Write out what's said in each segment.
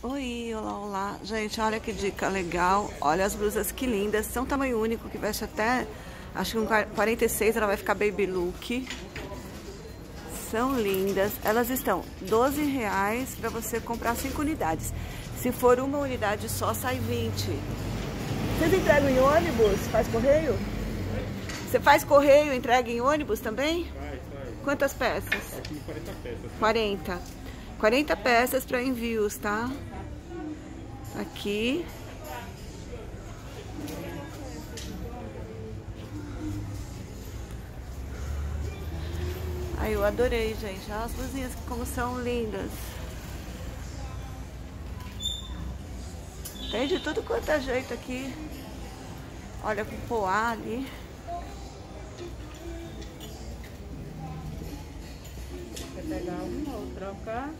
Oi, olá, olá. Gente, olha que dica legal. Olha as blusas que lindas. São tamanho único, que veste até, acho que um 46, ela vai ficar baby look. São lindas. Elas estão 12 reais para você comprar 5 unidades. Se for uma unidade só, sai 20. Vocês entregam em ônibus? Faz correio? Você faz correio, entrega em ônibus também? Faz, faz. Quantas peças? Aqui 40 peças. 40. 40 peças para envios, tá? Aqui. Ai, eu adorei, gente. Olha as luzinhas como são lindas. Tem de tudo quanto é jeito aqui. Olha com poá ali. Pegar uma ou trocar?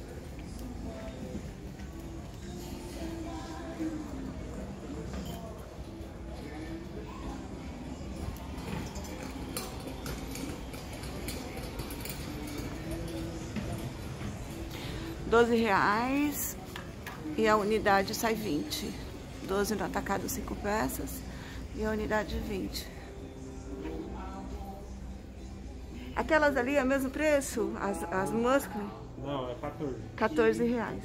Doze reais e a unidade sai 20. 12 no atacado, 5 peças e a unidade 20. Aquelas ali é o mesmo preço? As, as muscle? Não, é 14. 14 reais.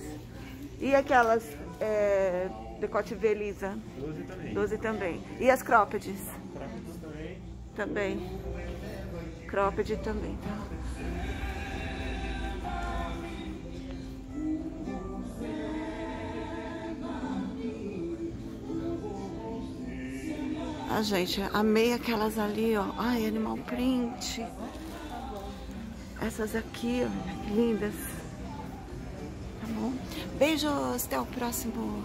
E aquelas é, decote V lisa? 12 também. 12 também. E as croppeds? Tráficos também. Também. Cropped também, tá? Ah, gente, amei aquelas ali, ó. Ai, animal print. Essas aqui, ó, lindas. Tá bom? Beijos, até o próximo.